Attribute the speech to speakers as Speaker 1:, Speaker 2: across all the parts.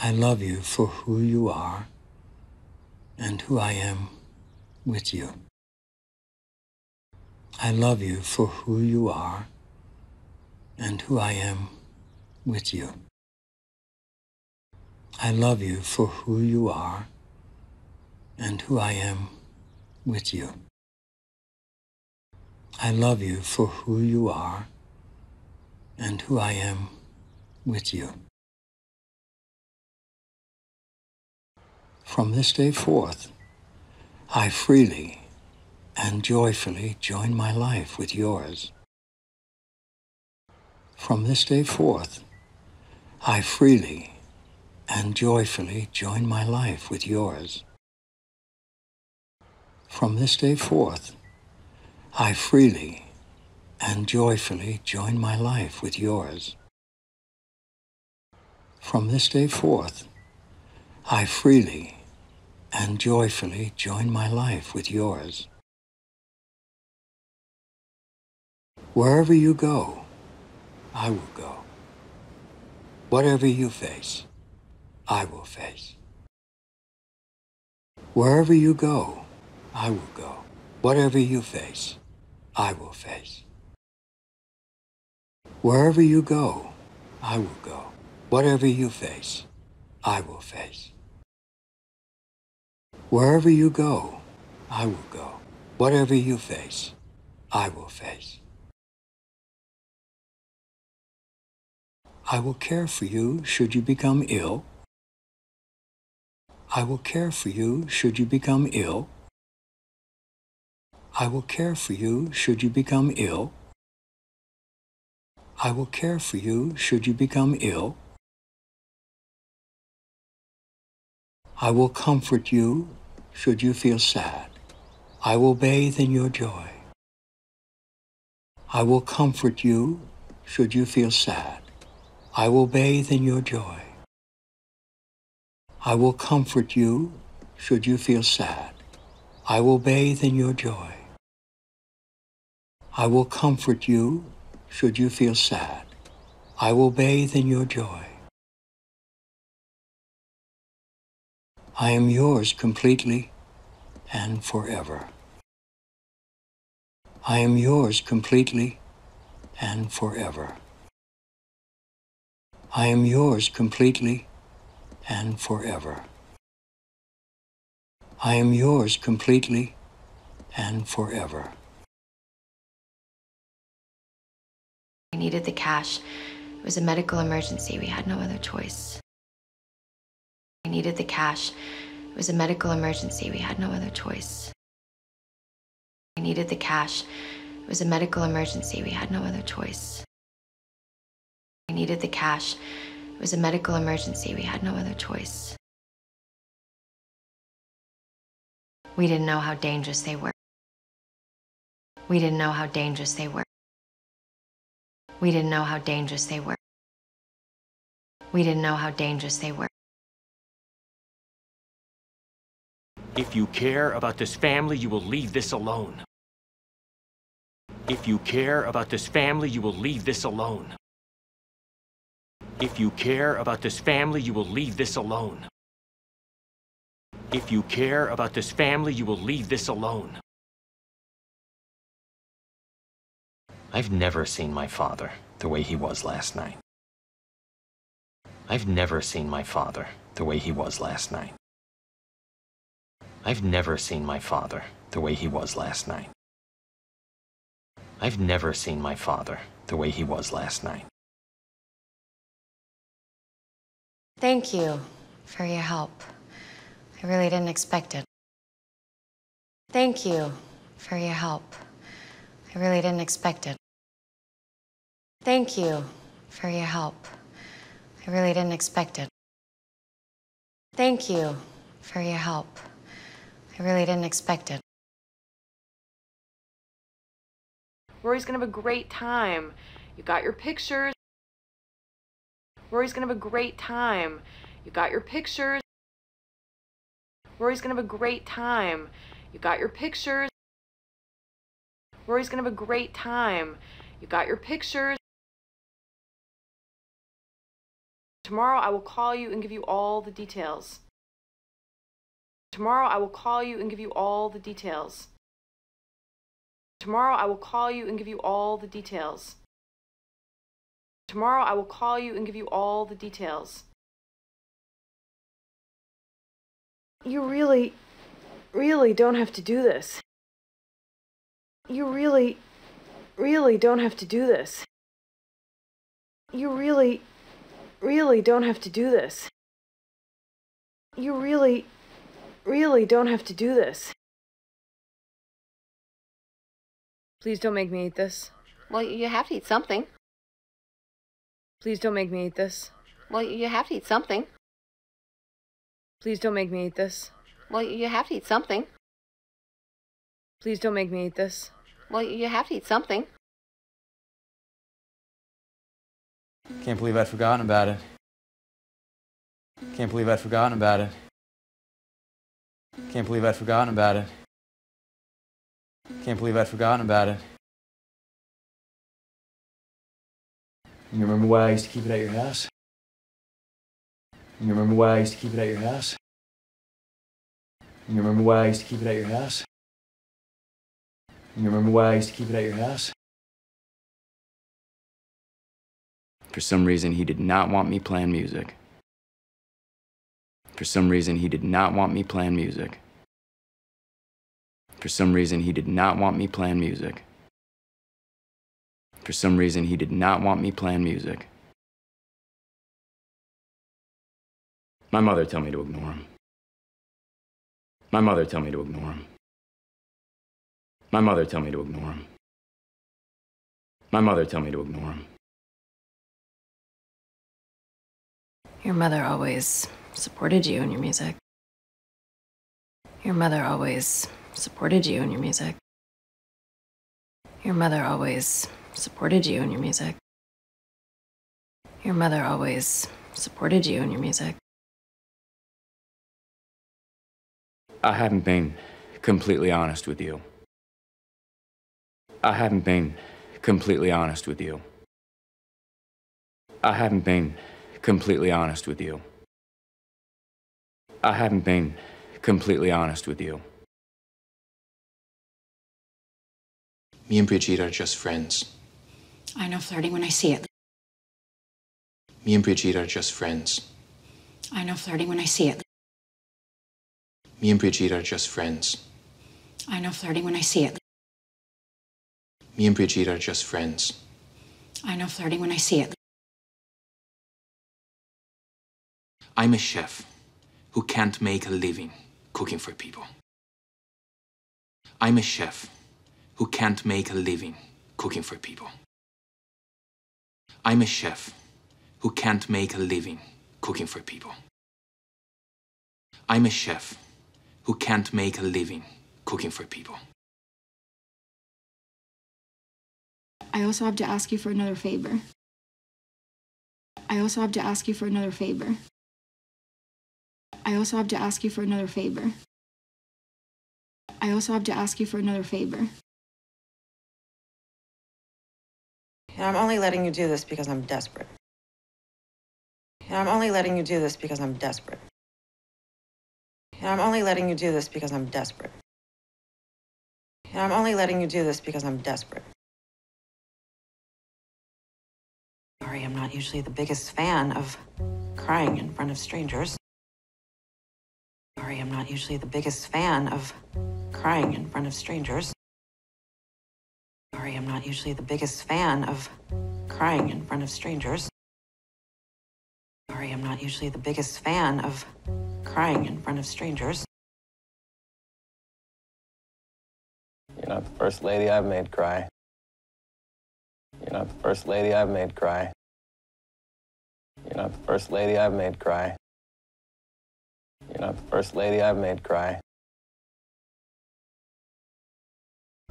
Speaker 1: I love you for who you are and who I am with you. I love you for who you are and who I am with you. I love you for who you are and who I am with you. I love you for who you are and who I am with you. From this day forth, I freely and joyfully join my life with yours. From this day forth, I freely and joyfully join my life with yours. From this day forth, I freely and joyfully join my life with yours. From this day forth, I freely and joyfully join my life with yours. Wherever you go, I will go. Whatever you face, I will face. Wherever you go, I will go. Whatever you face, I will face. Wherever you go, I will go. Whatever you face, I will face. Wherever you go, I will go. Whatever you face, I will face. I will care for you should you become ill. I will care for you should you become ill. I will care for you should you become ill. I will care for you should you become ill. I will comfort you should you feel sad. I will bathe in your joy. I will comfort you should you feel sad. I will bathe in your joy. I will comfort you should you feel sad. I will bathe in your joy. I will comfort you should you feel sad. I will bathe in your joy. I am yours completely and forever. I am yours completely and forever. I am yours completely and forever. I am yours completely and forever.
Speaker 2: I needed the cash. It was a medical emergency. We had no other choice. I needed the cash. It was a medical emergency. We had no other choice. I needed the cash. It was a medical emergency. We had no other choice. I needed the cash. It was a medical emergency. We had no other choice. We didn't know how dangerous they were. We didn't know how dangerous they were. We didn't know how dangerous they were. We didn't know how dangerous they were.
Speaker 3: If you care about this family, you will leave this alone. If you care about this family, you will leave this alone. If you care about this family, you will leave this alone. If you care about this family, you will leave this alone.
Speaker 4: I've never seen my father the way he was last night. I've never seen my father the way he was last night. I've never seen my father the way he was last night. I've never seen my father the way he was last night.
Speaker 2: Thank you for your help. I really didn't expect it. Thank you for your help. I really didn't expect it. Thank you for your help. I really didn't expect it. Thank you for your help. I really didn't expect it.
Speaker 5: Rory's gonna have a great time. You got your pictures. Rory's gonna have a great time. You got your pictures. Rory's gonna have a great time. You got your pictures. Rory's gonna have a great time. You got your pictures. Tomorrow I will call you and give you all the details. Tomorrow I will call you and give you all the details. Tomorrow I will call you and give you all the details. Tomorrow I will call you and give you all the details. You really, really don't have to do this. You really, really don't have to do this. You really, really don't have to do this. You really, really don't have to do this. Please don't make me eat this.
Speaker 6: Well, you have to eat something.
Speaker 5: Please don't make me eat this.
Speaker 6: Well, you have to eat something.
Speaker 5: Please don't make me eat this.
Speaker 6: Well, you have to eat something.
Speaker 5: Please don't make me eat this.
Speaker 6: Well, you have to eat something.
Speaker 7: Can't believe I'd forgotten about it. Can't believe I'd forgotten about it. Can't believe I'd forgotten about it. Can't believe I'd forgotten about it. You remember why I used to keep it at your house? You remember why I used to keep it at your house? You remember why I used to keep it at your house? You remember why I used to keep it at your house? For some reason, he did not want me playing music. For some reason, he did not want me playing music. For some reason, he did not want me playing music. For some reason, he did not want me playing music. My mother told me to ignore him. My mother told me to ignore him. My mother told me to ignore him. My mother told me to ignore him.
Speaker 8: Your mother always supported you in your music. Your mother always supported you in your music. Your mother always supported you in your music. Your mother always supported you in your music.
Speaker 7: I haven't been completely honest with you. I haven't been completely honest with you. I haven't been completely honest with you. I haven't been completely honest with you.
Speaker 9: Me and Brigitte are just friends.
Speaker 8: I know flirting when I see it.
Speaker 9: Me and Brigitte are just friends.
Speaker 8: I know flirting when I see it.
Speaker 9: Me and Brigitte are just friends.
Speaker 8: I know flirting when I see it.
Speaker 9: Me and Brigitte are just friends.
Speaker 8: I know flirting when I see it.
Speaker 9: I'm a chef who can't make a living cooking for people. I'm a chef who can't make a living cooking for people. I'm a chef who can't make a living cooking for people. I'm a chef who can't make a living cooking for people.
Speaker 10: I also have to ask you for another favor. I also have to ask you for another favor. I also have to ask you for another favor. I also have to ask you for another favor.
Speaker 11: And I'm only letting you do this because I'm desperate. And I'm only letting you do this because I'm desperate. And I'm only letting you do this because I'm desperate. And I'm only letting you do this because I'm desperate. Sorry, I'm not usually the biggest fan of crying in front of strangers. Sorry, I'm not usually the biggest fan of crying in front of strangers. Sorry, I'm not usually the biggest fan of crying in front of strangers. Sorry, I'm not usually the biggest fan of crying in front of strangers.
Speaker 12: You're not the first lady I've made cry. You're not the first lady I've made cry. You're not the first lady I've made cry. You're not the first lady I've made cry.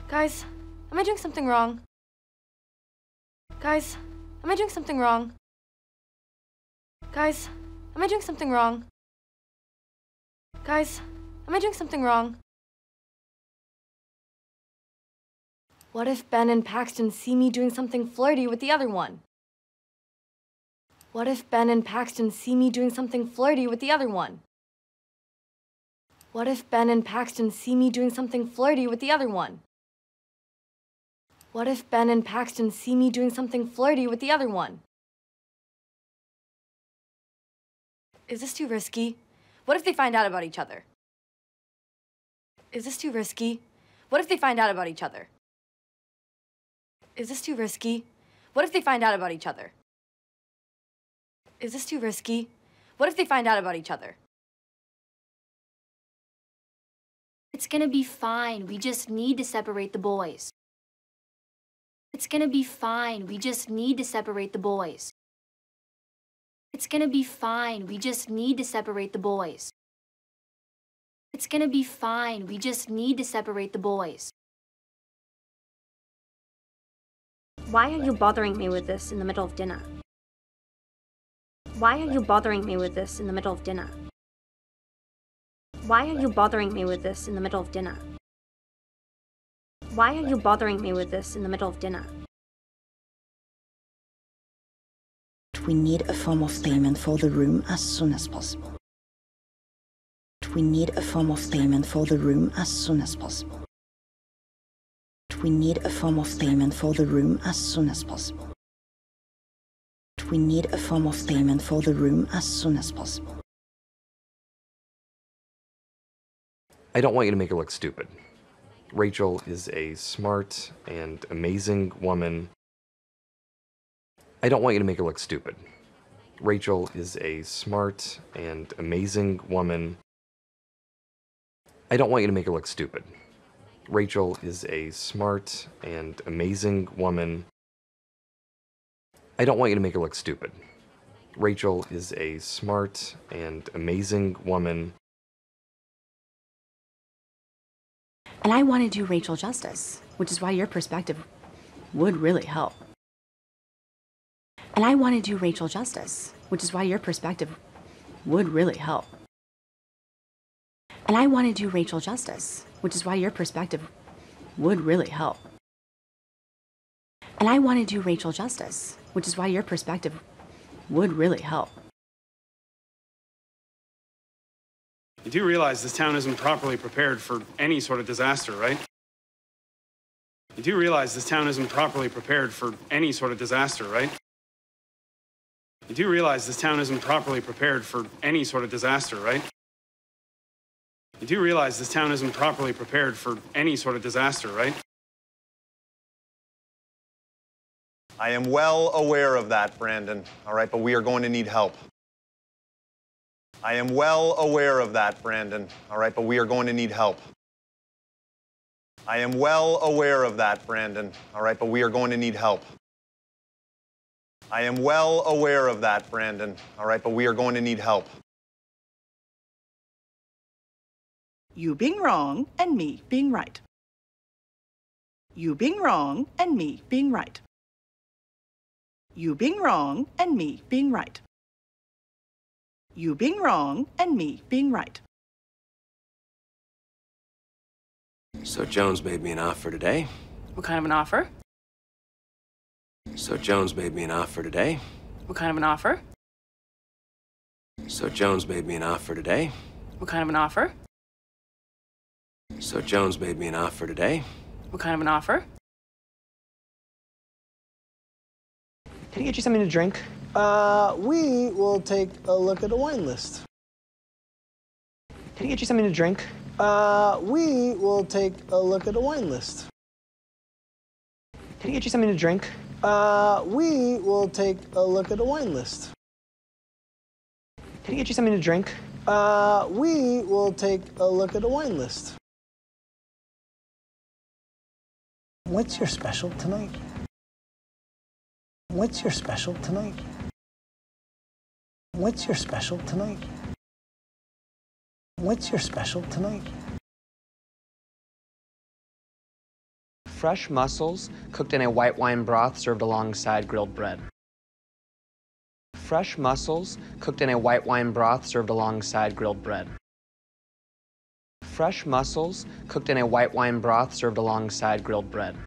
Speaker 13: Guys, am I doing something wrong? Guys, am I doing something wrong? Guys, am I doing something wrong? Guys, am I doing something wrong?
Speaker 14: What if Ben and Paxton see me doing something flirty with the other one?
Speaker 13: What if Ben and Paxton see me doing something flirty with the other one? What if Ben and Paxton see me doing something flirty with the other one? What if Ben and Paxton see me doing something flirty with the other one? Is this too risky? What if they find out about each other? Is this too risky? What if they find out about each other? Is this too risky? What if they find out about each other? Is this too risky? What if they find out about each other?
Speaker 15: It's gonna be fine. We just need to separate the boys. It's gonna be fine. We just need to separate the boys. It's gonna be fine. We just need to separate the boys. It's gonna be fine. We just need to separate the boys.
Speaker 6: Why are you bothering me with this in the middle of dinner? Why are you bothering me with this in the middle of dinner? Why are you bothering me with this in the middle of dinner? Why are you bothering me with this in the middle of dinner?
Speaker 16: We need a form of payment for the room as soon as possible. We need a form of payment for the room as soon as possible. We need a form of payment for the room as soon as possible. We need a form of payment for the room as soon as possible.
Speaker 17: I don't want you to make her look stupid. Rachel is a smart and amazing woman. I don't want you to make her look stupid. Rachel is a smart and amazing woman. I don't want you to make her look stupid. Rachel is a smart and amazing woman. I don't want you to make her look stupid. Rachel is a smart and amazing woman.
Speaker 12: And I want to do Rachel justice, which is why your perspective would really help. And I want to do Rachel justice, which is why your perspective would really help. And I want to do Rachel justice, which is why your perspective would really help. And I want to do Rachel justice, which is why your perspective would really help.
Speaker 18: You do realize this town isn't properly prepared for any sort of disaster, right? You do realize this town isn't properly prepared for any sort of disaster, right? You do realize this town isn't properly prepared for any sort of disaster, right? You do realize this town isn't properly prepared for any sort of disaster, right?
Speaker 19: I am well aware of that, Brandon, all right, but we are going to need help. I am well aware of that, Brandon, all right, but we are going to need help. I am well aware of that, Brandon, all right, but we are going to need help. I am well aware of that, Brandon, all right, but we are going to need help.
Speaker 20: You being wrong and me being right. You being wrong and me being right. You being wrong and me being right. You being wrong and me being right.
Speaker 3: So Jones made me an offer today.
Speaker 8: What kind of an offer?
Speaker 3: So Jones made me an offer today.
Speaker 8: What kind of an offer?
Speaker 3: So Jones made me an offer today.
Speaker 8: What kind of an offer?
Speaker 3: So Jones made me an offer today.
Speaker 8: What kind of an offer?
Speaker 21: Can I get you something to drink? Uh, we will take a look at a wine list. Can I get you something to drink? Uh, we will take a look at a wine list. Can I get you something to drink? Uh, we will take a look at a wine list. Can I get you something to drink? Uh, we will take a look at a wine list. What's your special tonight? What's your special tonight? What's your special tonight? What's your special tonight?
Speaker 22: Fresh mussels cooked in a white wine broth served alongside grilled bread. Fresh mussels cooked in a white wine broth served alongside grilled bread. Fresh mussels cooked in a white wine broth served alongside grilled bread.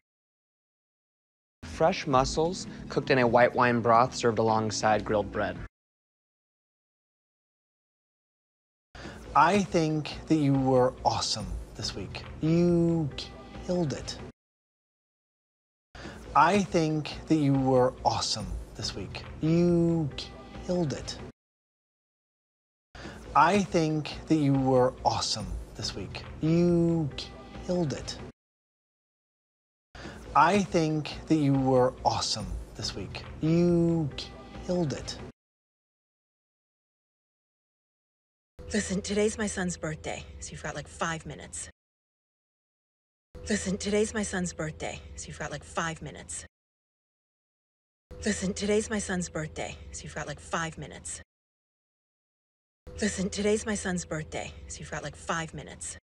Speaker 7: Fresh mussels cooked in a white wine broth served alongside grilled bread.
Speaker 21: I think that you were awesome this week. You killed it. I think that you were awesome this week. You killed it. I think that you were awesome this week. You killed it. I think that you were awesome this week. You killed it.
Speaker 9: Listen, today's my son's birthday, so you've got like five minutes. Listen, today's my son's birthday, so you've got like five minutes. Listen, today's my son's birthday, so you've got like five minutes. Listen, today's my son's birthday, so you've got like five minutes.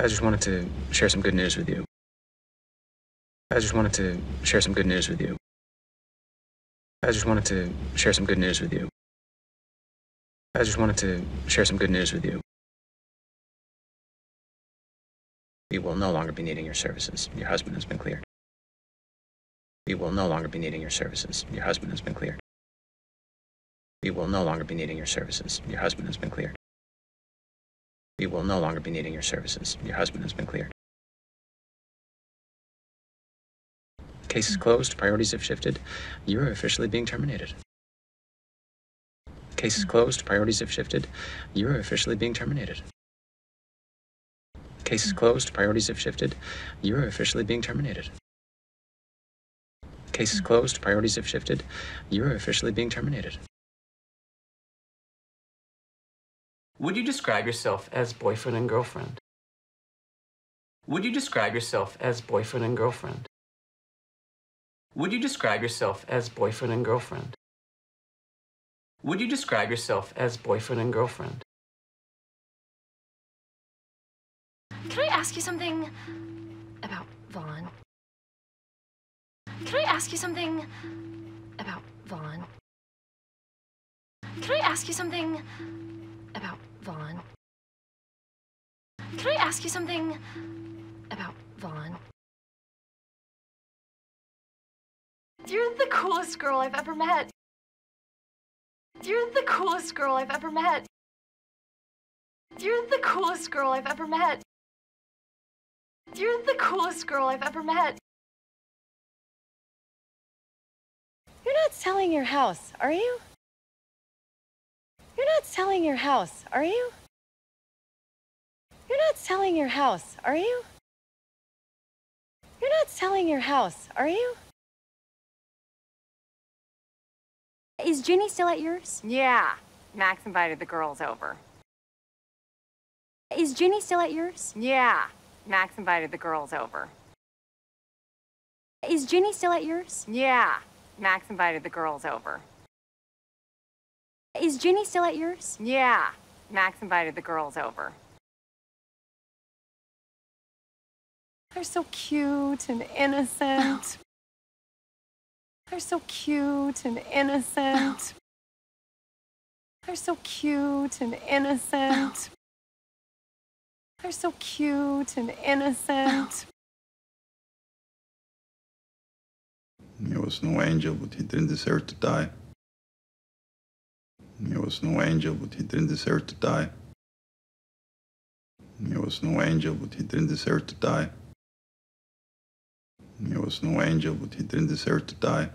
Speaker 23: I just wanted to share some good news with you. I just wanted to share some good news with you. I just wanted to share some good news with you. I just wanted to share some good news with you. We will no longer be needing your services. Your husband has been cleared. We will no longer be needing your services. Your husband has been cleared. We will no longer be needing your services. Your husband has been cleared. We will no longer be needing your services. Your husband has been cleared. Case is closed. Priorities have shifted. You are officially being terminated. Case is closed. Priorities have shifted. You are officially being terminated. Case is closed. Priorities have shifted. You are officially being terminated. Case is closed. Priorities have shifted. You are officially being terminated.
Speaker 7: Would you describe yourself as boyfriend and girlfriend? Would you describe yourself as boyfriend and girlfriend? Would you describe yourself as boyfriend and girlfriend? Would you describe yourself as boyfriend and girlfriend?
Speaker 15: Can I ask you something about Vaughn? Can I ask you something about Vaughn? Can I ask you something about Vaughn? Can I ask you something about Vaughn? You're the coolest girl I've ever met. You're the coolest girl I've ever met. You're the coolest girl I've ever met. You're the coolest girl I've ever met.
Speaker 2: You're not selling your house, are you? You're not selling your house, are you? You're not selling your house, are you? You're not selling your house, are you?
Speaker 24: Is Ginny still at yours?
Speaker 25: Yeah. Max invited the girls over.
Speaker 24: Is Ginny still at yours?
Speaker 25: Yeah. Max invited the girls over.
Speaker 24: Is Ginny still at yours?
Speaker 25: Yeah. Max invited the girls over.
Speaker 24: Is Ginny still at yours?
Speaker 25: Yeah. Max invited the girls over.
Speaker 13: They're so cute and innocent. They're so cute and oh. innocent. They're so cute and innocent. Oh. They're so cute and innocent. Oh.
Speaker 26: He was no angel, but he didn't deserve to die. He was no angel, but he didn't deserve to die. He was no angel, but he didn't deserve to die. He was no angel, but he didn't deserve to die.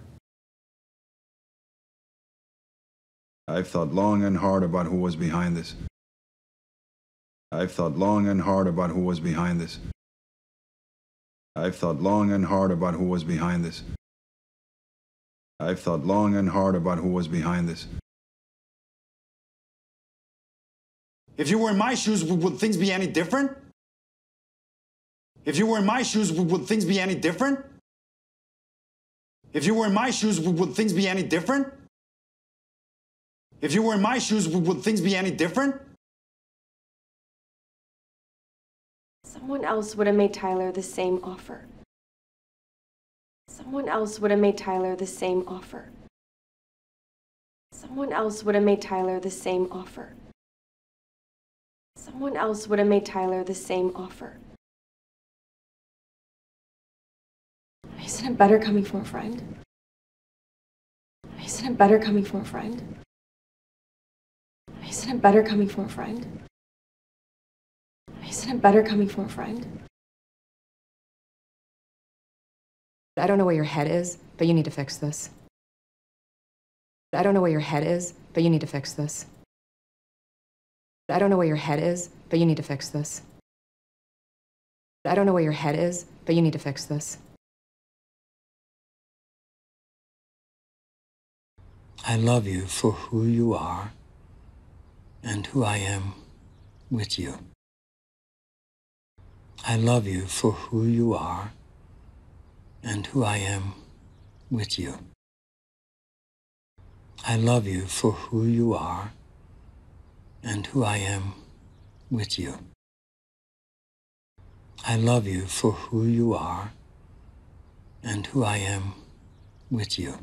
Speaker 26: I've thought long and hard about who was behind this. I've thought long and hard about who was behind this. I've thought long and hard about who was behind this. I've thought long and hard about who was behind this.
Speaker 19: If you were in my shoes, would, things be any different? If you were in my shoes, would, things be any different? If you were in my shoes, would things be any different? If you were in my shoes, would, things be any different?
Speaker 27: Someone else would have made Tyler the same offer. Someone else would have made Tyler the same offer. Someone else would have made Tyler the same offer. Someone else would have made Tyler the same offer. Isn't it better coming from a friend? Isn't it better coming from a friend? Isn't it better coming from a friend? Isn't it better coming from a friend?
Speaker 10: I don't know where your head is, but you need to fix this. I don't know where your head is, but you need to fix this. I don't know where your head is, but you need to fix this. I don't know where your head is, but you need to fix this.
Speaker 1: I love you for who you are and who I am with you. I love you for who you are and who I am with you. I love you for who you are and who I am with you. I love you for who you are and who I am with you.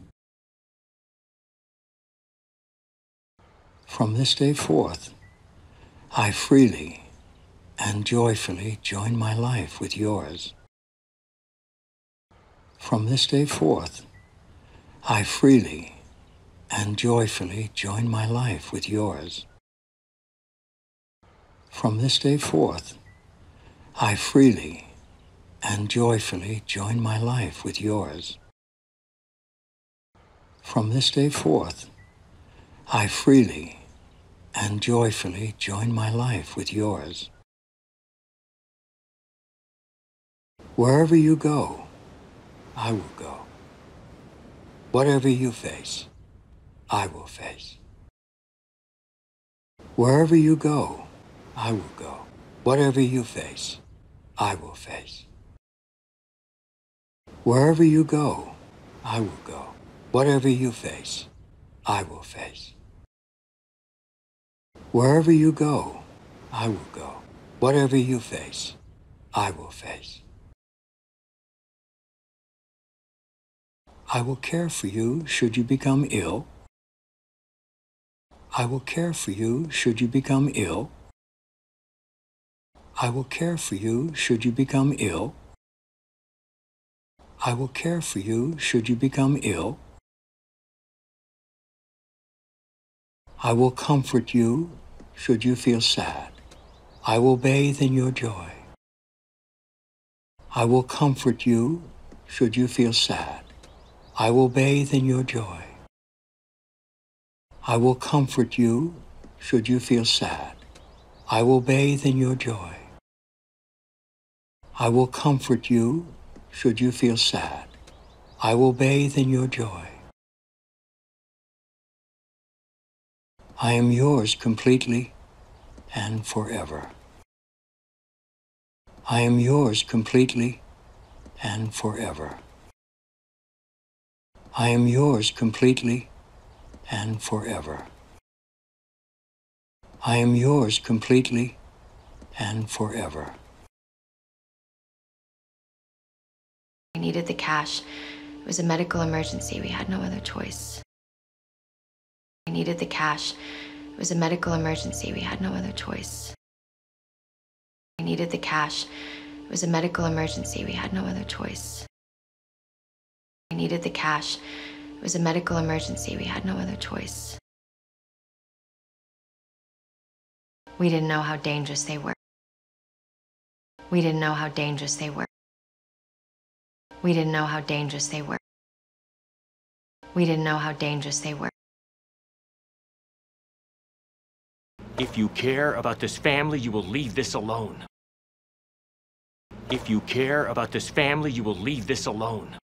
Speaker 1: From this day forth, I freely and joyfully join my life with yours. From this day forth, I freely and joyfully join my life with yours. From this day forth, I freely and joyfully join my life with yours. From this day forth, I freely and joyfully join my life with yours. Wherever you go, I will go. Whatever you face, I will face. Wherever you go, I will go. Whatever you face, I will face. Wherever you go, I will go. Whatever you face, I will face. Wherever you go, I will go. Whatever you face, I will face. I will care for you should you become ill. I will care for you should you become ill. I will care for you should you become ill. I will care for you should you become ill. I will comfort you should you feel sad. I will bathe in your joy. I will comfort you should you feel sad. I will bathe in your joy. I will comfort you should you feel sad. I will bathe in your joy. I will comfort you should you feel sad. I will bathe in your joy. I am yours completely and forever. I am yours completely and forever. I am yours completely and forever. I am yours completely and forever.
Speaker 2: I needed the cash. It was a medical emergency. We had no other choice. I needed the cash. It was a medical emergency. We had no other choice. I needed the cash. It was a medical emergency. We had no other choice. I needed the cash. It was a medical emergency. We had no other choice. We didn't know how dangerous they were. We didn't know how dangerous they were. We didn't know how dangerous they were. We didn't know how dangerous they were.
Speaker 3: If you care about this family, you will leave this alone. If you care about this family, you will leave this alone.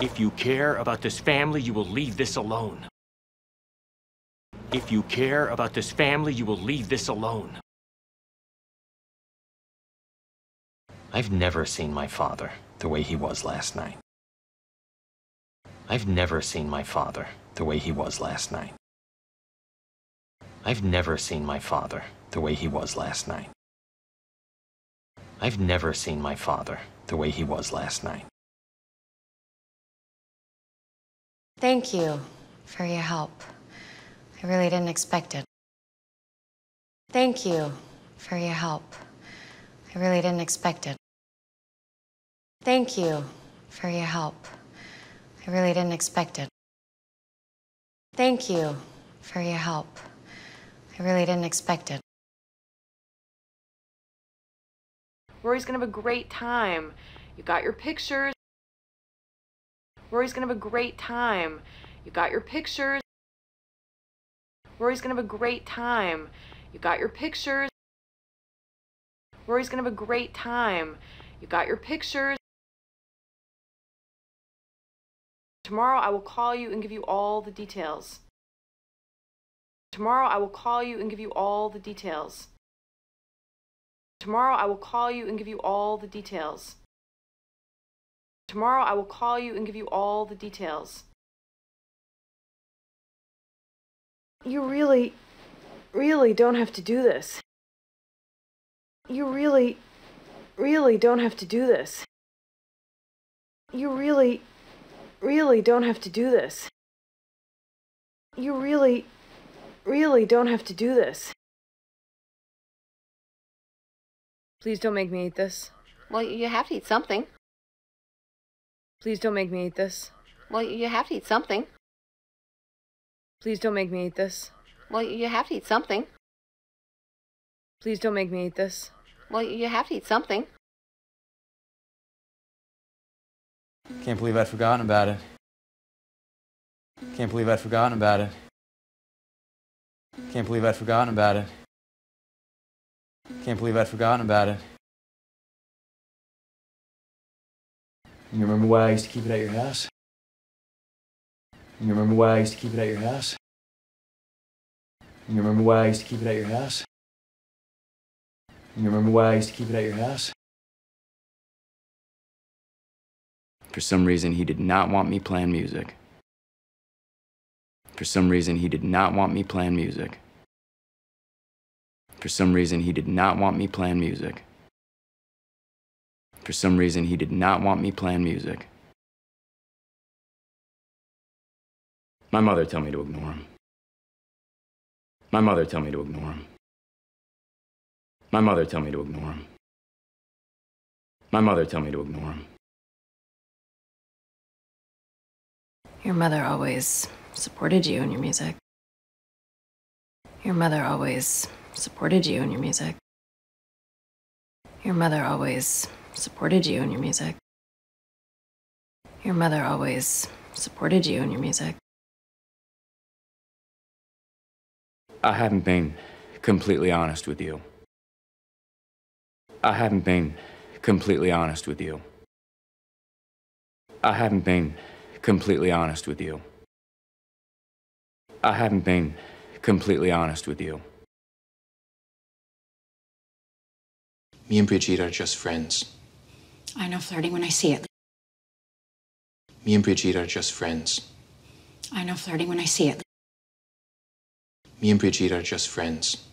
Speaker 3: If you care about this family, you will leave this alone. If you care about this family, you will leave this alone.
Speaker 4: I've never seen my father the way he was last night. I've never seen my father the way he was last night. I've never seen my father the way he was last night. I've never seen my father the way he was last night.
Speaker 2: Thank you for your help. I really didn't expect it. Thank you for your help. I really didn't expect it. Thank you
Speaker 8: for your help. I really didn't expect it. Thank you for your help. I really didn't expect it.
Speaker 5: Rory's gonna have a great time. You got your pictures. Rory's gonna have a great time. You got your pictures. Rory's gonna have a great time. You got your pictures. Rory's gonna have a great time. You got your pictures. Tomorrow I will call you and give you all the details. Tomorrow I will call you and give you all the details. Tomorrow I will call you and give you all the details. Tomorrow I will call you and give you all the details. You really, really don't have to do this. You really, really don't have to do this. You really, really don't have to do this. You really, really don't have to do this. Please don't make me eat this.
Speaker 6: Well, you have to eat something.
Speaker 5: Please don't make me eat this.
Speaker 6: Well, you have to eat something.
Speaker 5: Please don't make me eat this.
Speaker 6: Well, you have to eat something.
Speaker 5: Please don't make me eat this.
Speaker 6: Well, you have to eat something.
Speaker 7: Can't believe I'd forgotten about it. Can't believe I'd forgotten about it. Can't believe I'd forgotten about it. Can't believe I'd forgotten about it. You remember why I used to keep it at your house? You remember why I used to keep it at your house? You remember why I used to keep it at your house? You remember why I used to keep it at your house? For some reason, he did not want me playing music. For some reason, he did not want me playing music. For some reason, he did not want me playing music. For some reason, he did not want me playing music. My mother told me to ignore him. My mother told me to ignore him. My mother told me to ignore him. My mother told me to ignore him.
Speaker 8: Your mother always supported you in your music. Your mother always supported you in your music. Your mother always supported you in your music. Your mother always supported you in your music.
Speaker 7: I haven't been completely honest with you. I haven't been completely honest with you. I haven't been completely honest with you. I haven't been completely honest with you.
Speaker 23: Me and Brigitte are just friends.
Speaker 27: I know flirting when I see it.
Speaker 23: Me and Brigitte are just friends.
Speaker 27: I know flirting when I see it.
Speaker 23: Me and Brigitte are just friends.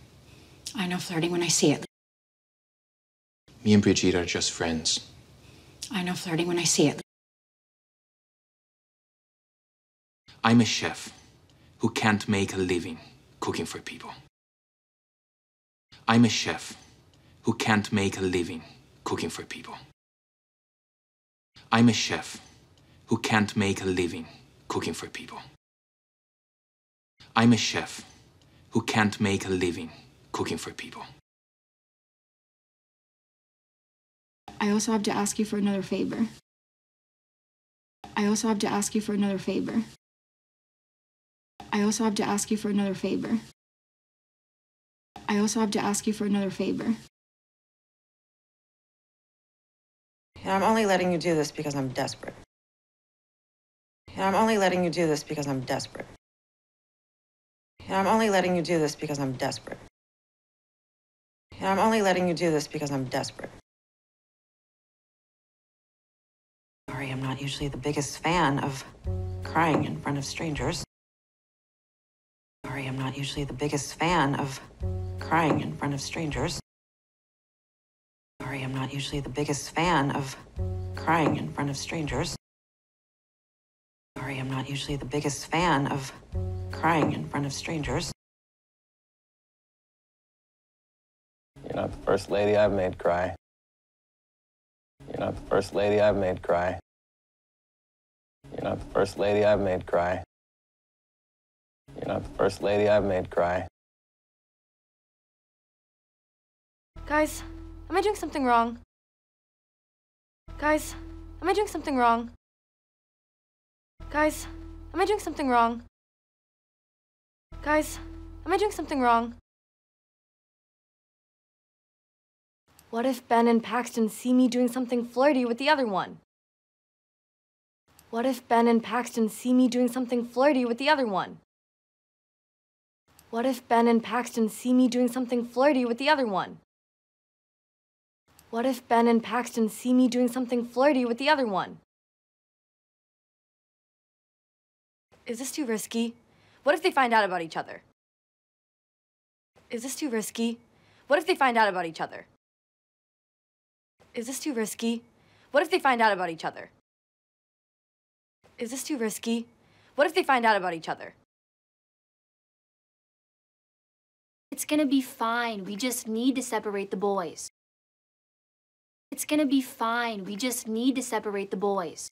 Speaker 27: I know flirting when I see it.
Speaker 23: Me and Brigitte are just friends.
Speaker 27: I know flirting when I see it.
Speaker 23: I'm a chef who can't make a living cooking for people. I'm a chef who can't make a living cooking for people. I'm a chef who can't make a living cooking for people. I'm a chef who can't make a living cooking for people.
Speaker 27: I also have to ask you for another favor. I also have to ask you for another favor. I also have to ask you for another favor. I also have to ask you for another favor.
Speaker 11: And I'm only letting you do this because I'm desperate. And I'm only letting you do this because I'm desperate. And I'm only letting you do this because I'm desperate. And I'm only letting you do this because I'm desperate. Sorry, I'm not usually the biggest fan of crying in front of strangers. I'm not usually the biggest fan of crying in front of strangers. Sorry, I'm not usually the biggest fan of crying in front of strangers. Sorry, I'm not usually the biggest fan of crying in front of strangers.
Speaker 12: You're not the first lady I've made cry. You're not the first lady I've made cry.
Speaker 28: You're not the first lady I've made cry. You're not the first lady I've made cry.
Speaker 13: Guys, am I doing something wrong? Guys, am I doing something wrong? Guys, am I doing something wrong? Guys, am I doing something wrong? What if Ben and Paxton see me doing something flirty with the other one? What if Ben and Paxton see me doing something flirty with the other one? What if Ben and Paxton see me doing something flirty with the other one? What if Ben and Paxton see me doing something flirty with the other one? Is this too risky? What if they find out about each other? Is this too risky? What if they find out about each other? Is this too risky? What if they find out about each other? Is this too risky? What if they find out about each other?
Speaker 15: It's gonna be fine. We just need to separate the boys. It's gonna be fine. We just need to separate the boys.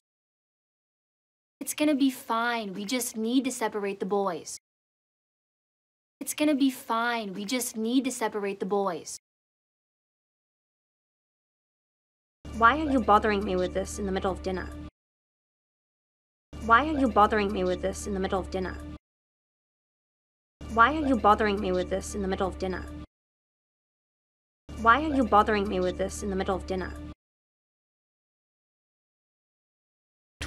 Speaker 15: It's gonna be fine. We just need to separate the boys. It's gonna be fine. We just need to separate the boys.
Speaker 6: Why are you bothering me with this in the middle of dinner? Why are you bothering me with this in the middle of dinner? Why are you bothering me with this in the middle of dinner? Why are you bothering me with this in the middle of dinner?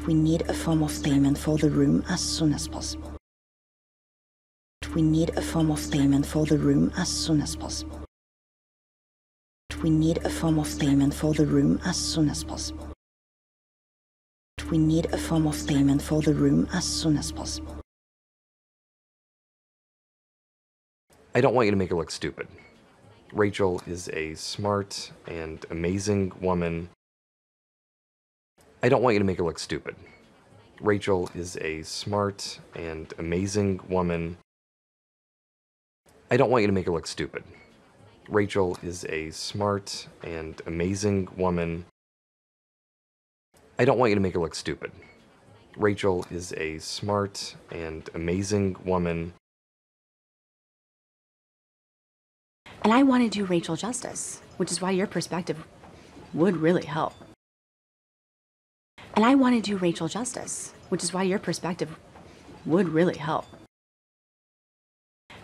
Speaker 16: We need a form of payment for the room as soon as possible. We need a form of payment for the room as soon as possible. We need a form of payment for the room as soon as possible. We need a form of payment for the room as soon as possible.
Speaker 17: I don't want you to make her look stupid. Rachel is a smart and amazing woman. I don't want you to make her look stupid. Rachel is a smart and amazing woman. I don't want you to make her look stupid. Rachel is a smart and amazing woman. I don't want you to make her look stupid. Rachel is a smart and amazing woman.
Speaker 12: And I want to do Rachel justice, which is why your perspective would really help. And I want to do Rachel justice, which is why your perspective would really help.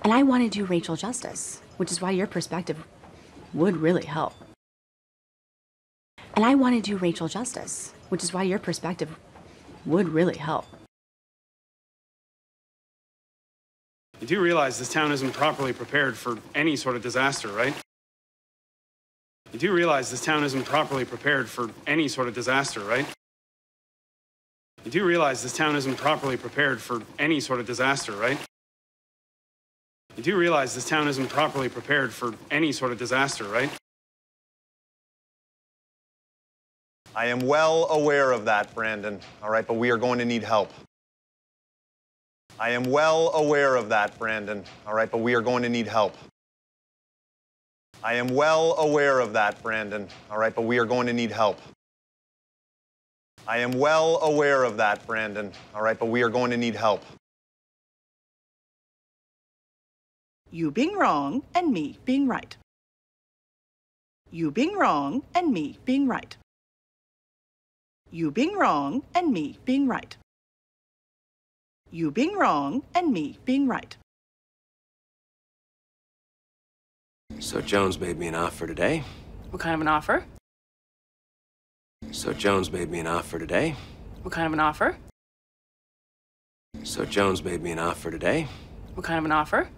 Speaker 12: And I want to do Rachel justice, which is why your perspective would really help. And I want to do Rachel justice, which is why your perspective would really help.
Speaker 29: You do realize this town isn't properly prepared for any sort of disaster, right? You do realize this town isn't properly prepared for any sort of disaster, right? You do realize this town isn't properly prepared for any sort of disaster, right? You do realize this town isn't properly prepared for any sort of disaster, right?
Speaker 19: I am well aware of that, Brandon, all right, but we are going to need help. I am well aware of that, Brandon, all right, but we are going to need help. I am well aware of that, Brandon, all right, but we are going to need help. I am well aware of that, Brandon, all right, but we are going to need help.
Speaker 30: You being wrong and me being right. You being wrong and me being right. You being wrong and me being right. You being wrong and me being right.
Speaker 3: So Jones made me an offer today.
Speaker 8: What kind of an offer?
Speaker 3: So Jones made me an offer today.
Speaker 8: What kind of an offer?
Speaker 3: So Jones made me an offer today.
Speaker 8: What kind of an offer?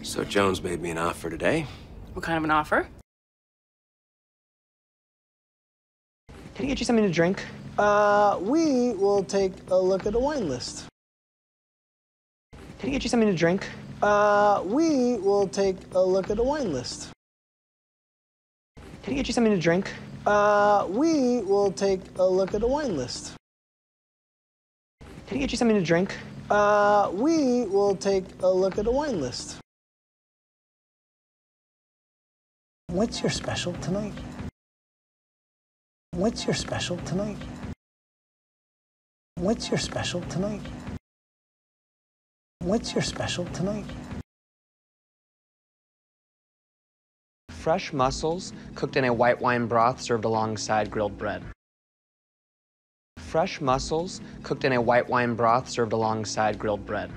Speaker 3: So Jones made me an offer today.
Speaker 8: What kind of an offer?
Speaker 22: Can I get you something to drink?
Speaker 21: Uh, we will take a look at a wine list.
Speaker 22: Can I get you something to drink?
Speaker 21: Uh, we will take a look at a wine list.
Speaker 22: Can I get you something to drink?
Speaker 21: Uh, we will take a look at a wine list.
Speaker 22: Can I get you something to drink?
Speaker 21: Uh, we will take a look at a wine list. What's your special tonight? What's your special tonight? What's your special tonight? What's your special tonight?
Speaker 22: Fresh mussels cooked in a white wine broth served alongside grilled bread. Fresh mussels cooked in a white wine broth served alongside grilled bread.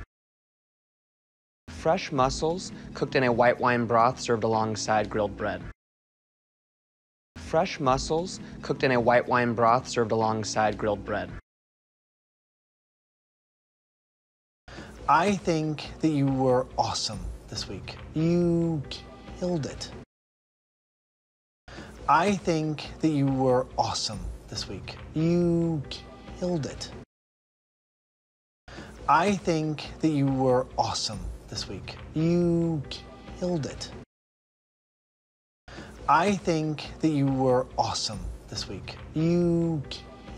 Speaker 22: Fresh mussels cooked in a white wine broth served alongside grilled bread. Fresh mussels cooked in a white wine broth served alongside grilled bread.
Speaker 21: I think that you were awesome this week. You killed it. I think that you were awesome this week. You killed it. I think that you were awesome this week. You killed it. I think that you were awesome this week. You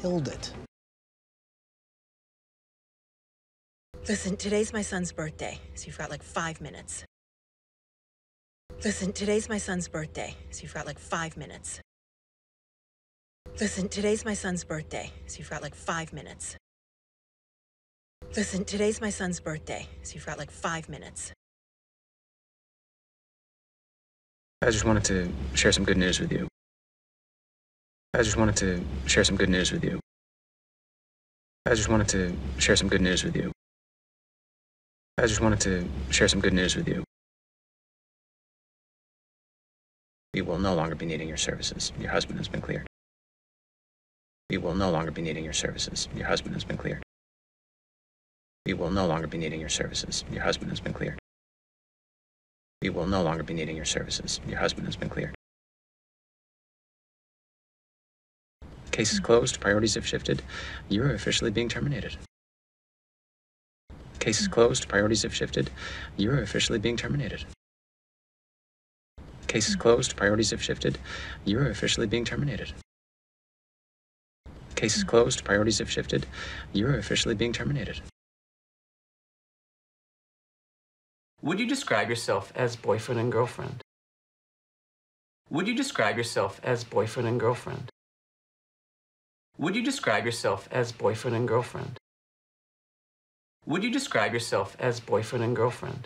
Speaker 21: killed it.
Speaker 31: Listen, today's my son's birthday, so you've got like five minutes. Listen, today's my son's birthday, so you've got like five minutes. Listen, today's my son's birthday, so you've got like five minutes. Listen, today's my son's birthday, so you've got like five minutes.
Speaker 23: I just wanted to share some good news with you. I just wanted to share some good news with you. I just wanted to share some good news with you. I just wanted to share some good news with you. We will no longer be needing your services. Your husband has been cleared. We will no longer be needing your services. Your husband has been cleared. We will no longer be needing your services. Your husband has been cleared. We will no longer be needing your services. Your husband has been cleared. Case is closed. Priorities have shifted. You are officially being terminated. Case is closed. Priorities have shifted. You are officially being terminated. Case is closed. Priorities have shifted. You are officially being terminated. Case is closed. Priorities have shifted. You are officially being terminated.
Speaker 22: Would you describe yourself as boyfriend and girlfriend? Would you describe yourself as boyfriend and girlfriend? Would you describe yourself as boyfriend and girlfriend? Would you describe yourself as boyfriend and girlfriend?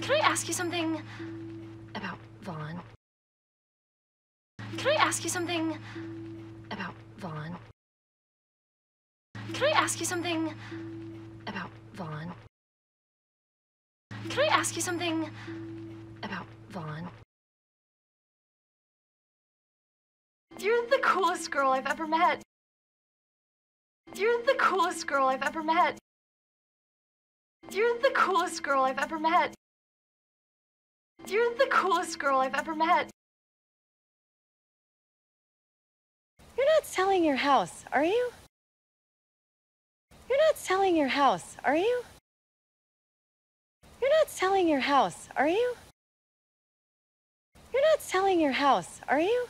Speaker 13: Can I ask you something about Vaughn? Can I ask you something about Vaughn? Can I ask you something about Vaughn? Can I ask you something about Vaughn? You're the coolest girl I've ever met. You're the coolest girl I've ever met. You're the coolest girl I've ever met. You're the coolest girl I've ever met.
Speaker 2: You're not selling your house, are you? You're not selling your house, are you? You're not selling your house, are you? You're not selling your house, are you?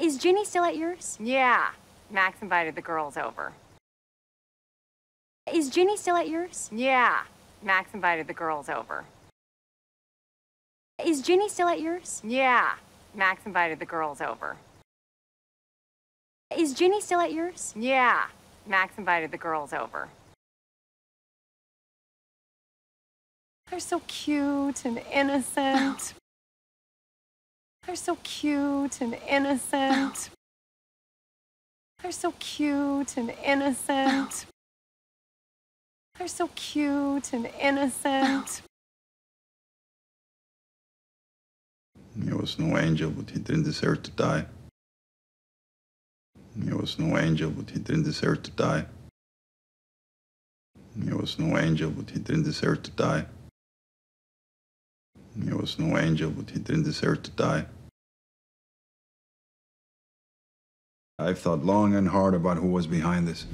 Speaker 15: Is Ginny still at yours?
Speaker 25: Yeah. Max invited the girls over.
Speaker 15: Is Ginny still at yours?
Speaker 25: Yeah. Max invited the girls over.
Speaker 15: Is Ginny still at yours?
Speaker 25: Yeah. Max invited the girls over.
Speaker 15: Is Ginny still at yours?
Speaker 25: Yeah. Max invited the girls over.
Speaker 2: They're so cute and innocent. Oh. They're so cute and innocent. Oh. They're so cute and innocent. Oh. They're so cute and innocent. Oh.
Speaker 26: He was no angel, but he didn't deserve to die. He was no angel, but he didn't deserve to die. He was no angel, but he didn't deserve to die. He was no angel, but he didn't deserve to die. I've thought long and hard about who was behind this.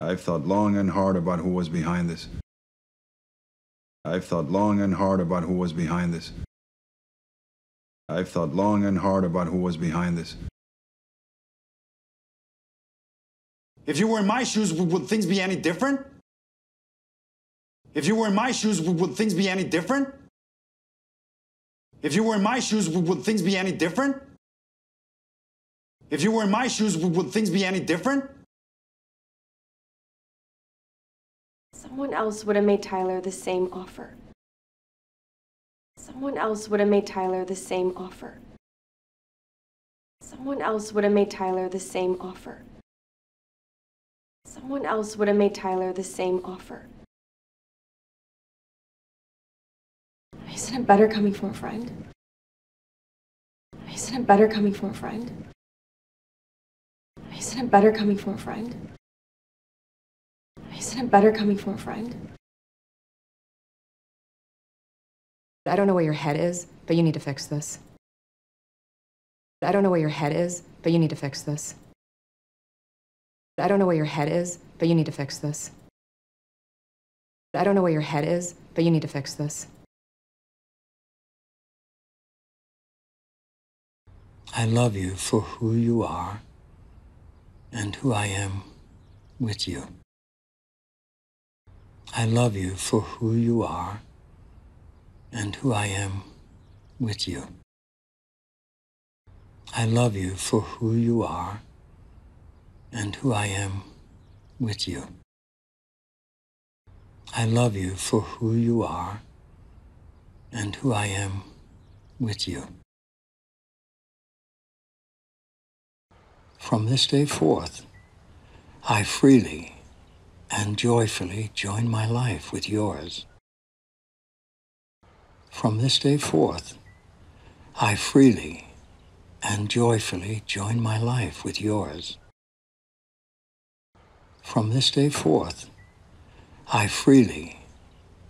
Speaker 26: I've thought long and hard about who was behind this. I've thought long and hard about who was behind this. I've thought long and hard about who was behind this.
Speaker 19: If you were in my shoes, would, things be any different? If you were in my shoes, would, things be any different? If you were in my shoes, would things be any different? If you were in my shoes, would, would things be any different?
Speaker 27: Someone else would have made Tyler the same offer. Someone else would have made Tyler the same offer. Someone else would have made Tyler the same offer. Someone else would have made Tyler the same offer. Isn't it better coming from a friend? Isn't it better coming from a friend? Isn't it better coming from a friend? Isn't it better coming from a friend?
Speaker 10: I don't know where your head is, but you need to fix this. I don't know where your head is, but you need to fix this. I don't know where your head is, but you need to fix this. I don't know where your head is, but you need to fix this.
Speaker 1: I love you for who you are and who I am with you. I love you for who you are and who I am with you. I love you for who you are and who I am with you. I love you for who you are and who I am with you. From this day forth, I freely and joyfully join my life with yours. From this day forth, I freely and joyfully join my life with yours. From this day forth, I freely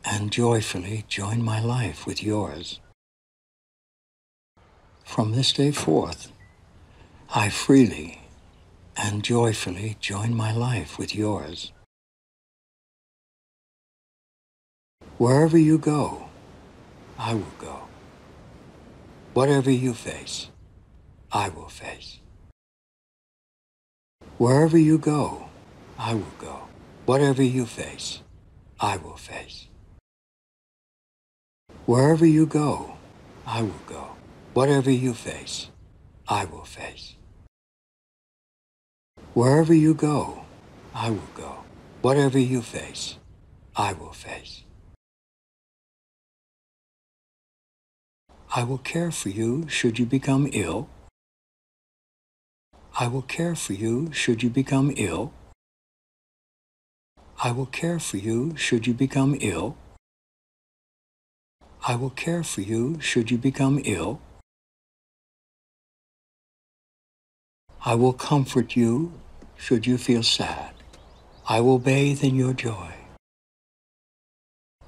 Speaker 1: and joyfully join my life with yours. From this day forth, I freely and joyfully join my life with yours. Wherever you go, I will go. Whatever you face, I will face. Wherever you go, I will go. Whatever you face, I will face. Wherever you go, I will go. Whatever you face, I will face. Wherever you go, I will go. Whatever you face, I will face. I will care for you should you become ill. I will care for you should you become ill. I will care for you should you become ill. I will care for you should you become ill. I will comfort you should you feel sad. I will bathe in your joy.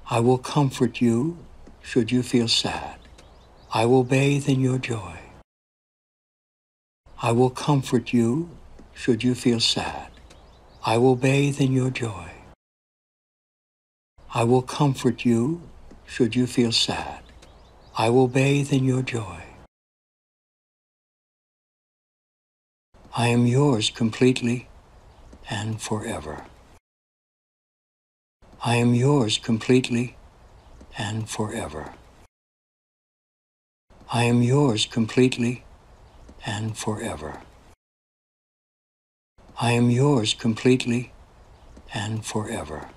Speaker 1: I will comfort you should you feel sad. I will bathe in your joy. I will comfort you should you feel sad. I will bathe in your joy. I will comfort you should you feel sad. I will bathe in your joy. I am yours completely and forever. I am yours completely and forever. I am yours completely and forever. I am yours completely and forever.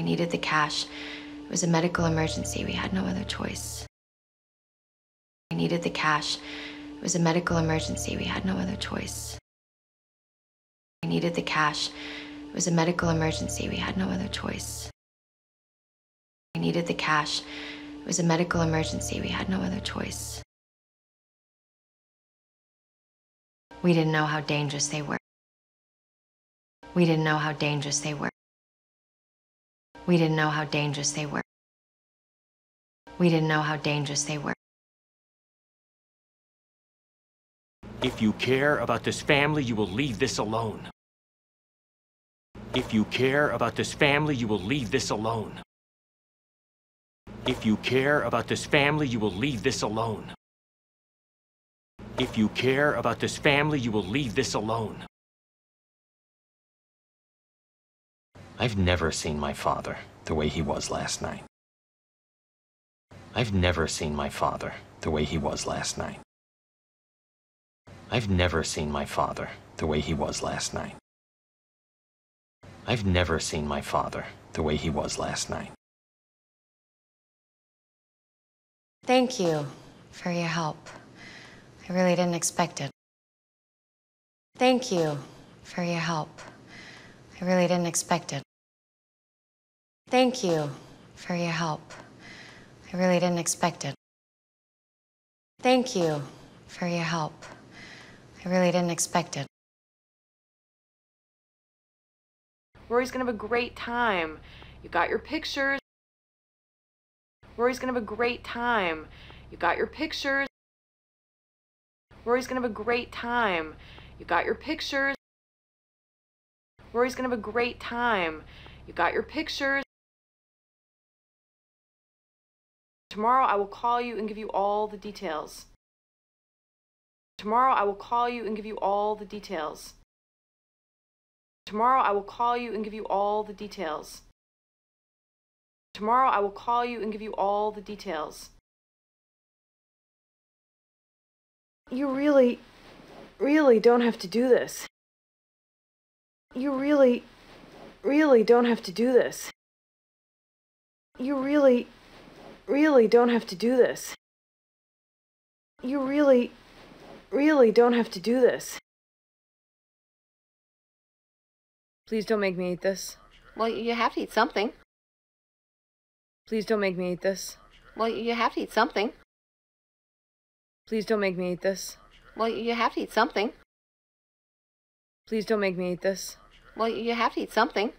Speaker 2: I needed the cash. It was a medical emergency. We had no other choice. I needed the cash. It was a medical emergency. We had no other choice. I needed the cash. It was a medical emergency. We had no other choice. I needed the cash. It was a medical emergency. We had no other choice. We didn't know how dangerous they were. We didn't know how dangerous they were. We didn't know how dangerous they were. We didn't know how dangerous they were.
Speaker 3: If you care about this family, you will leave this alone. If you care about this family, you will leave this alone. If you care about this family, you will leave this alone. If you care about this family, you will leave this alone.
Speaker 4: I've never seen my father the way he was last night. I've never seen my father the way he was last night. I've never seen my father the way he was last night. I've never seen my father the way he was last night.
Speaker 2: Thank you for your help. I really didn't expect it. Thank you for your help. I really didn't expect it. Thank you for your help. I really didn't expect it. Thank you for your help. I really didn't expect it.
Speaker 5: Rory's gonna have a great time. You got your pictures. Rory's gonna have a great time. You got your pictures. Rory's gonna have a great time. You got your pictures. Rory's gonna have a great time. You got your pictures. Tomorrow I will call you and give you all the details. Tomorrow I will call you and give you all the details. Tomorrow I will call you and give you all the details. Tomorrow I will call you and give you all the details. You really, really don't have to do this. You really, really don't have to do this. You really, really don't have to do this. You really, really don't have to do this. Please don't make me eat this.
Speaker 6: Well, you have to eat something.
Speaker 5: Please don't make me eat this.
Speaker 6: Well, you have to eat something.
Speaker 5: Please don't make me eat this.
Speaker 6: Well, you have to eat something.
Speaker 5: Please don't make me eat this.
Speaker 6: Well, you have to eat something.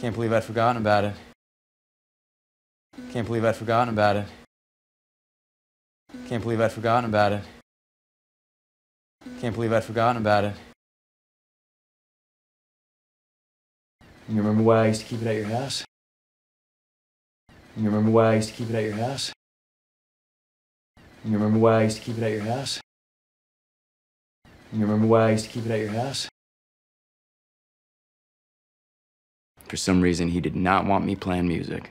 Speaker 32: Can't believe I'd forgotten about it. Can't believe I'd forgotten about it. Can't believe I'd forgotten about it. Can't believe I'd forgotten about it. You remember why I used to keep it at your house? You remember why I used to keep it at your house? You remember why I used to keep it at your house? You remember why I used to keep it at your house?
Speaker 7: For some reason, he did not want me playing music.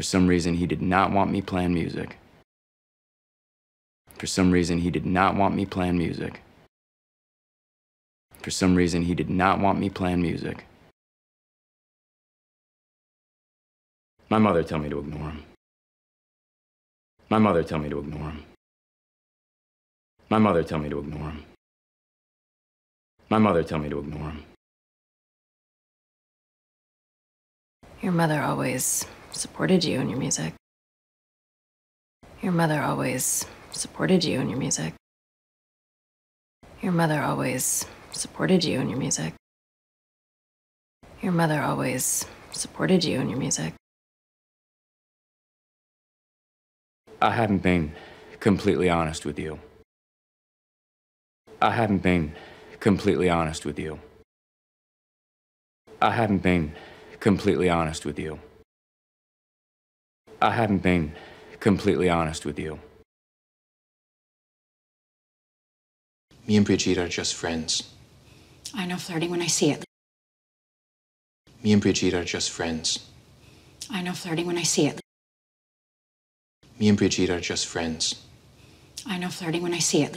Speaker 7: For some reason, he did not want me playing music. For some reason, he did not want me playing music. For some reason, he did not want me playing music. My mother told me to ignore him. My mother told me to ignore him. My mother told me to ignore him. My mother told me to ignore him.
Speaker 2: Your mother always supported you in your music. Your mother always supported you in your music. Your mother always supported you in your music. Your mother always supported you in your music.
Speaker 7: I haven't been completely honest with you. I haven't been completely honest with you. I haven't been completely honest with you. I haven't been completely honest with you.
Speaker 11: Me and Brigitte are just friends.
Speaker 27: I know flirting when I see it.
Speaker 11: Me and Brigitte are just friends.
Speaker 27: I know flirting when I see it.
Speaker 11: Me and Brigitte are just friends.
Speaker 27: I know flirting when I see it.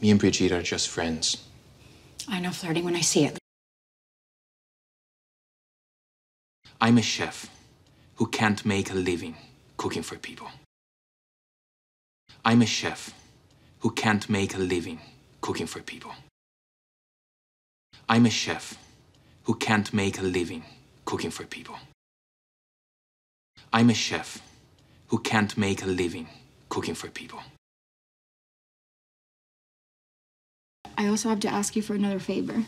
Speaker 11: Me and Brigitte are just friends.
Speaker 27: I know flirting when I see it.
Speaker 11: I'm a chef who can't make a living cooking for people. I'm a chef who can't make a living cooking for people. I'm a chef who can't make a living cooking for people. I'm a chef who can't make a living cooking for people.
Speaker 33: I also have to ask you for another favor.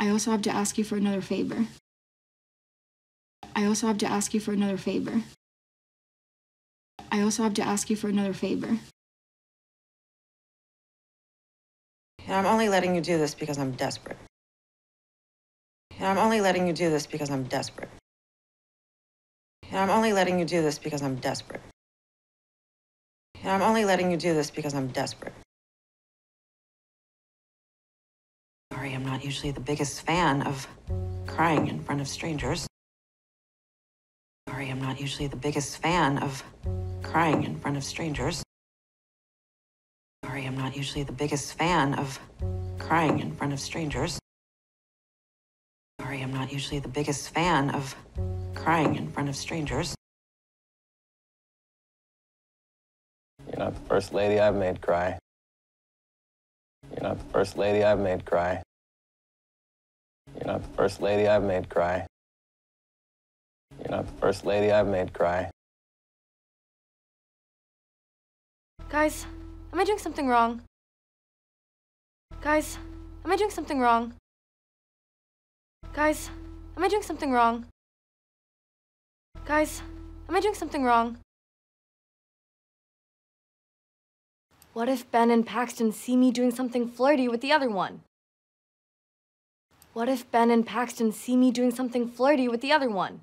Speaker 33: I also have to ask you for another favor. I also have to ask you for another favor. I also have to ask you for another favor.
Speaker 34: And I'm only letting you do this because I'm desperate. And I'm only letting you do this because I'm desperate. And I'm only letting you do this because I'm desperate. And I'm only letting you do this because I'm desperate.
Speaker 35: Sorry, I'm
Speaker 11: not usually the biggest fan of crying in front of strangers. I'm not usually the biggest fan of crying in front of strangers. Sorry, I'm not usually the biggest fan of crying in front of strangers. Sorry, I'm not usually the biggest fan of crying in front of strangers.
Speaker 36: You're not the first lady I've made cry. You're not the first lady I've made cry. You're not the first lady I've made cry. You're not the first lady I've made cry.
Speaker 13: Guys, am I doing something wrong? Guys, am I doing something wrong? Guys, am I doing something wrong? Guys, am I doing something wrong? What if Ben and Paxton see me doing something flirty with the other one? What if Ben and Paxton see me doing something flirty with the other one?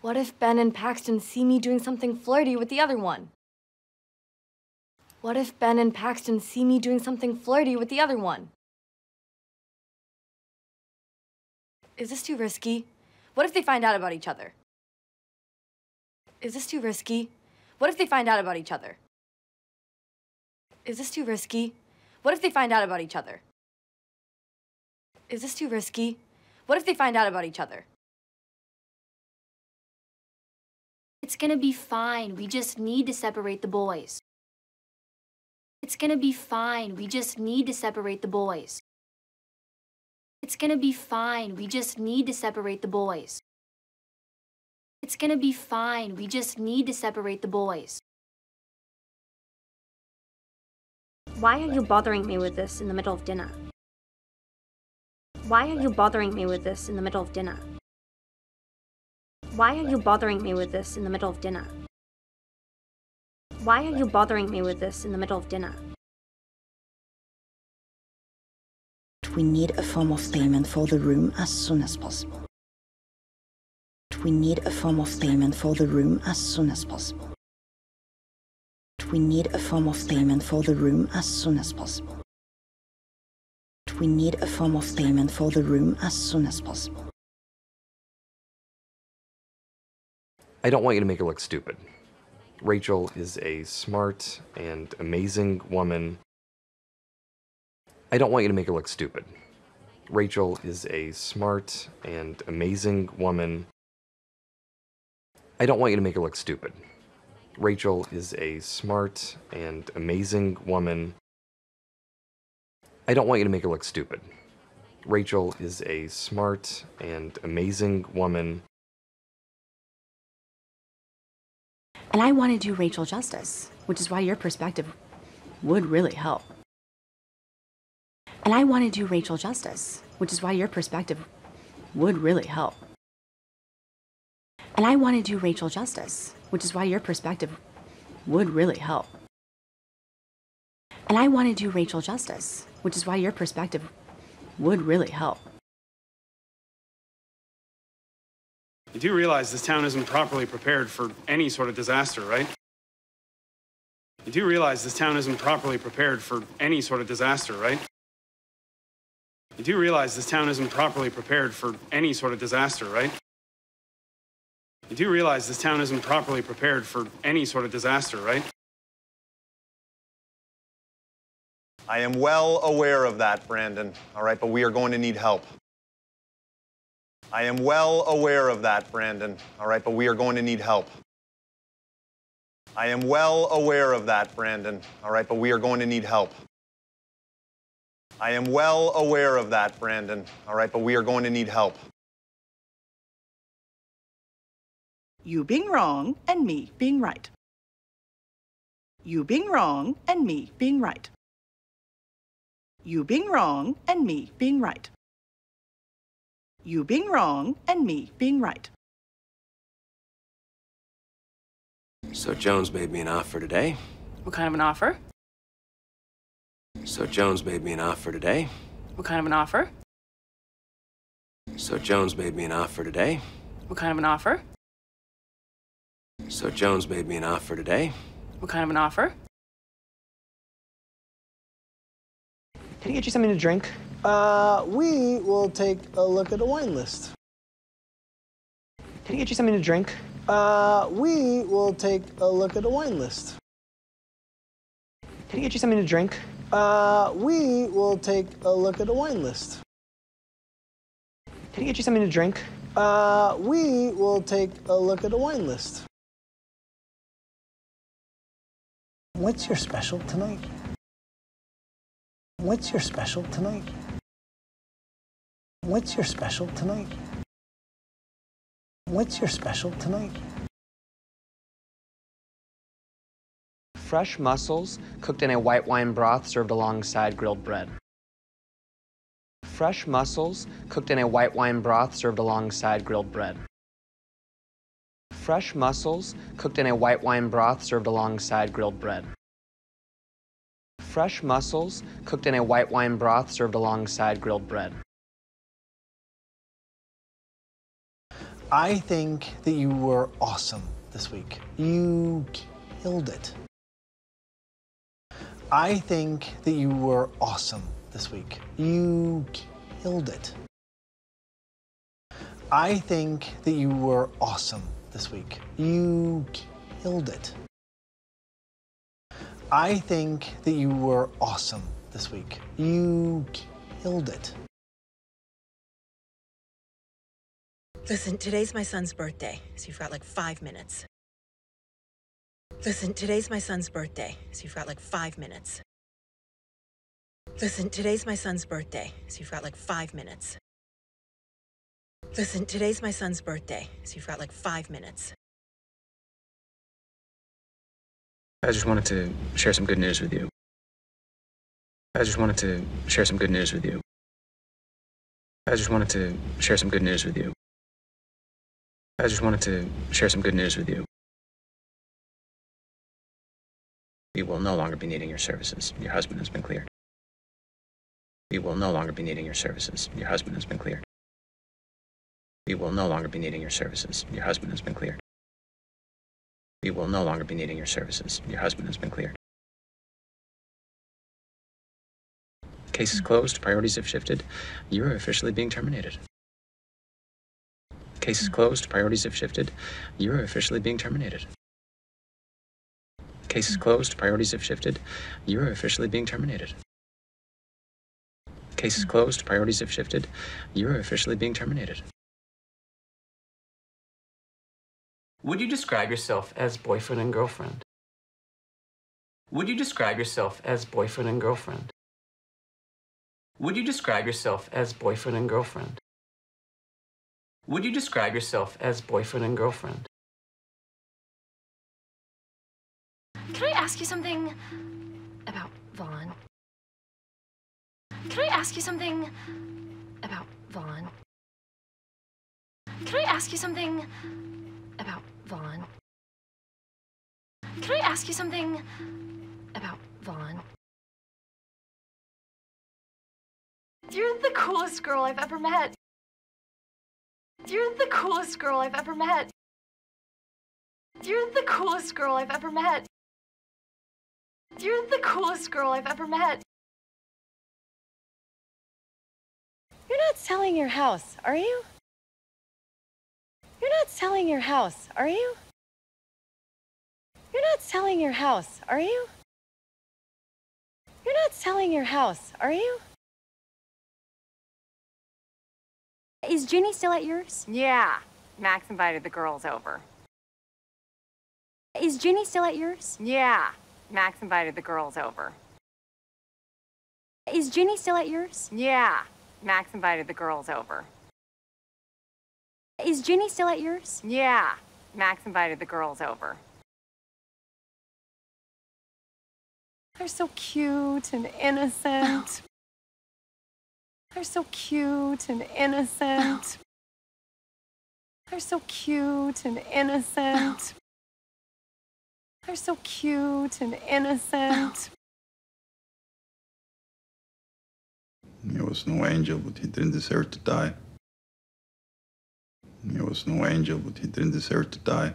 Speaker 13: What if Ben and Paxton see me doing something flirty with the other one? What if Ben and Paxton see me doing something flirty with the other one? Is this too risky? What if they find out about each other? Is this too risky? What if they find out about each other? Is this too risky? What if they find out about each other? Is this too risky? What if they find out about each other?
Speaker 15: It's gonna be fine. We just need to separate the boys. It's gonna be fine. We just need to separate the boys. It's gonna be fine. We just need to separate the boys. It's gonna be fine. We just need to separate the boys.
Speaker 6: Why are you bothering me with this in the middle of dinner? Why are you bothering me with this in the middle of dinner? Why are you bothering me with this in the middle of dinner? Why are you bothering me with this in the middle of dinner?
Speaker 16: We need a form of payment for the room as soon as possible. We need a form of payment for the room as soon as possible. We need a form of payment for the room as soon as possible. We need a form of payment for the room as soon as possible.
Speaker 17: I don't want you to make her look stupid. Rachel is a smart and amazing woman. I don't want you to make her look stupid. Rachel is a smart and amazing woman. I don't want you to make her look stupid. Rachel is a smart and amazing woman. I don't want you to make her look stupid. Rachel is a smart and amazing woman.
Speaker 12: And I want to do Rachel justice, which is why your perspective would really help. And I want to do Rachel justice, which is why your perspective would really help. And I want to do Rachel justice, which is why your perspective would really help. And I want to do Rachel justice, which is why your perspective would really help.
Speaker 22: You do realize this town isn't properly prepared for any sort of disaster, right? You do realize this town isn't properly prepared for any sort of disaster, right? You do realize this town isn't properly prepared for any sort of disaster, right? You do realize this town isn't properly prepared for any sort of disaster, right?
Speaker 19: I am well aware of that, Brandon. All right, but we are going to need help. I am well aware of that, Brandon. All right, but we are going to need help. I am well aware of that, Brandon. All right, but we are going to need help. I am well aware of that, Brandon. All right, but we are going to need help.
Speaker 37: You being wrong and me being right. You being wrong and me being right. You being wrong and me being right. You being wrong and me being right.
Speaker 3: So Jones made me an offer today.
Speaker 8: What kind of an offer?
Speaker 3: So Jones made me an offer today.
Speaker 8: What kind of an offer?
Speaker 3: So Jones made me an offer today.
Speaker 8: What kind of an offer?
Speaker 3: So Jones made me an offer today.
Speaker 8: What kind of an offer?
Speaker 22: Can I get you something to drink?
Speaker 21: Uh, we will take a look at a wine list.
Speaker 22: Can I get you something to drink?
Speaker 21: Uh, we will take a look at a wine list.
Speaker 22: Can I get you something to drink?
Speaker 21: Uh, we will take a look at a wine list.
Speaker 22: Can I get you something to drink?
Speaker 21: Uh, we will take a look at a wine list. What's your special tonight? What's your special tonight? What's your special tonight? What's your special tonight?
Speaker 22: Fresh mussels cooked in a white wine broth served alongside grilled bread. Fresh mussels cooked in a white wine broth served alongside grilled bread. Fresh mussels cooked in a white wine broth served alongside grilled bread. Fresh mussels cooked in a white wine broth served alongside grilled bread.
Speaker 21: I think that you were awesome this week. You killed it. I think that you were awesome this week. You killed it. I think that you were awesome this week. You killed it. I think that you were awesome this week. You killed it.
Speaker 38: Listen, today's my son's birthday, so you've got like five minutes. Listen, today's my son's birthday, so you've got like five minutes. Listen, today's my son's birthday, so you've got like five minutes. Listen, today's my son's birthday, so you've got like five minutes.
Speaker 23: I just wanted to share some good news with you. I just wanted to share some good news with you. I just wanted to share some good news with you. I just wanted to share some good news with you. We will no longer be needing your services. Your husband has been cleared. We will no longer be needing your services. Your husband has been cleared. We will no longer be needing your services. Your husband has been cleared. We will no longer be needing your services. Your husband has been cleared. Case is closed. Priorities have shifted. You are officially being terminated. Case is closed. Priorities have shifted. You are officially being terminated. Case is closed. Priorities have shifted. You are officially being terminated. Case is closed. Priorities have shifted. You are officially being terminated.
Speaker 22: Would you describe yourself as boyfriend and girlfriend? Would you describe yourself as boyfriend and girlfriend? Would you describe yourself as boyfriend and girlfriend? Would you describe yourself as boyfriend and girlfriend?
Speaker 13: Can I ask you something about Vaughn? Can I ask you something about Vaughn? Can I ask you something about Vaughn? Can I ask you something about Vaughn? You're the coolest girl I've ever met. You're the coolest girl I've ever met. You're the coolest girl I've ever met. You're the coolest girl I've ever met.
Speaker 2: You're not selling your house, are you? You're not selling your house, are you? You're not selling your house, are you? You're not selling your house, are you?
Speaker 15: Is Ginny still at yours?
Speaker 25: Yeah. Max invited the girls over.
Speaker 15: Is Ginny still at yours?
Speaker 25: Yeah. Max invited the girls over.
Speaker 15: Is Ginny still at yours?
Speaker 25: Yeah. Max invited the girls over.
Speaker 15: Is Ginny still at yours?
Speaker 25: Yeah. Max invited the girls over.
Speaker 2: They're so cute and innocent. They're so cute and innocent. Oh. They're so cute and innocent. Oh. They're so cute and innocent. Oh.
Speaker 26: He was no angel, but he didn't deserve to die. He was no angel, but he didn't deserve to die.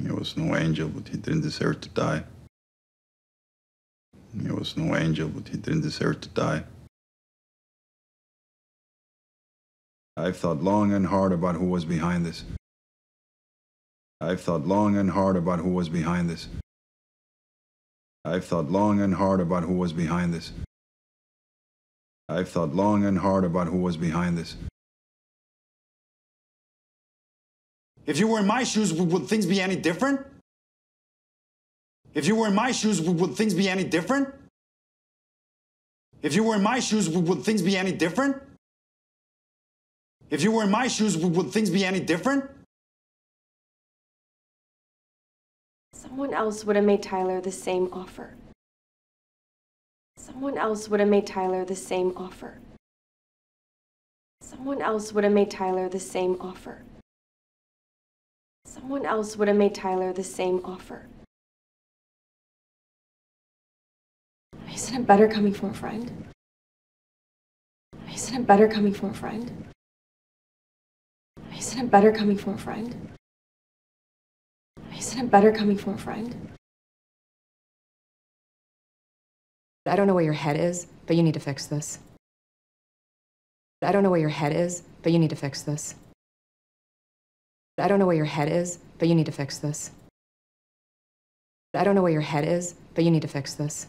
Speaker 26: He was no angel, but he didn't deserve to die. He was no angel, but he didn't deserve to die. I've thought long and hard about who was behind this. I've thought long and hard about who was behind this. I've thought long and hard about who was behind this. I've thought long and hard about who was behind this.
Speaker 19: If you were in my shoes, would, would things be any different? If you were in my shoes, would, things be any different? If you were in my shoes, would, things be any different? If you were in my shoes, would things be any different?
Speaker 27: Someone else would have made Tyler the same offer. Someone else would have made Tyler the same offer. Someone else would have made Tyler the same offer. Someone else would have made Tyler the same offer. Isn't it better coming from a friend? Isn't it better coming from a friend? Isn't it better coming from a friend? Isn't it better coming from a friend?
Speaker 10: I don't know where your head is, but you need to fix this. I don't know where your head is, but you need to fix this. I don't know where your head is, but you need to fix this. I don't know where your head is, but you need to fix this.